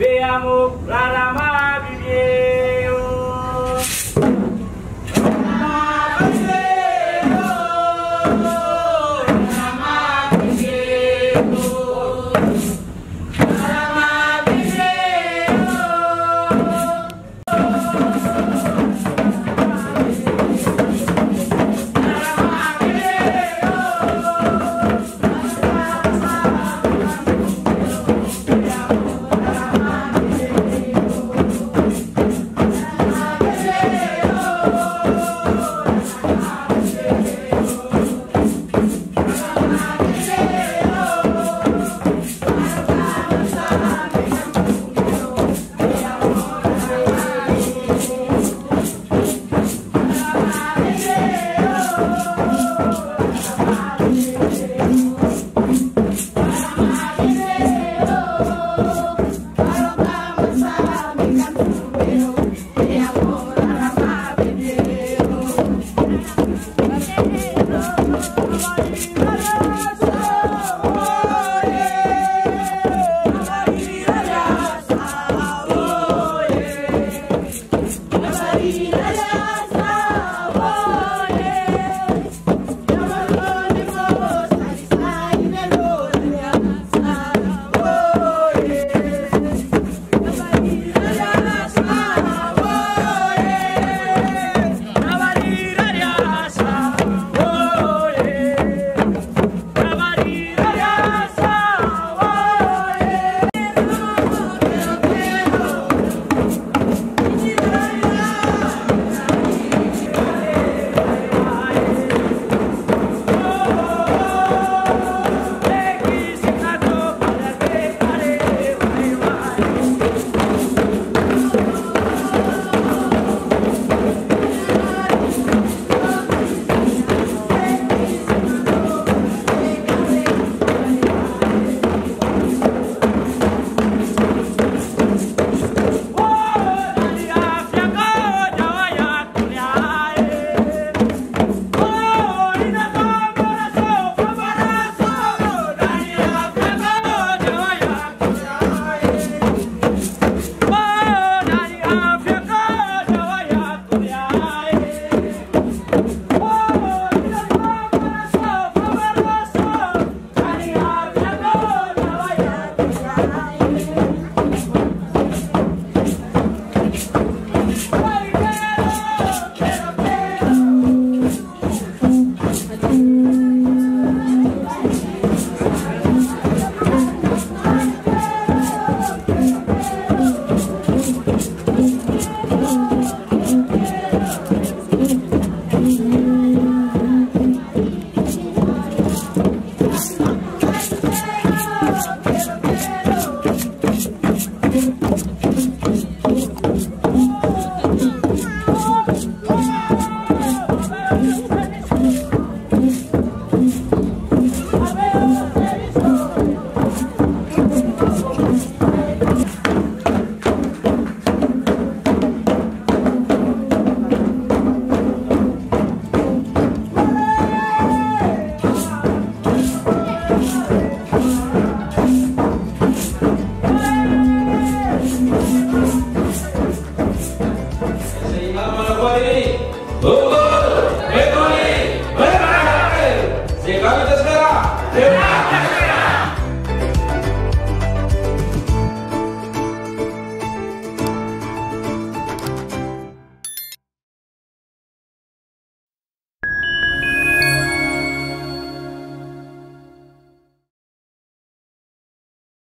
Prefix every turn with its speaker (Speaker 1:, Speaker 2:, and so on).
Speaker 1: Veamos claramente. Thank Okay, damit das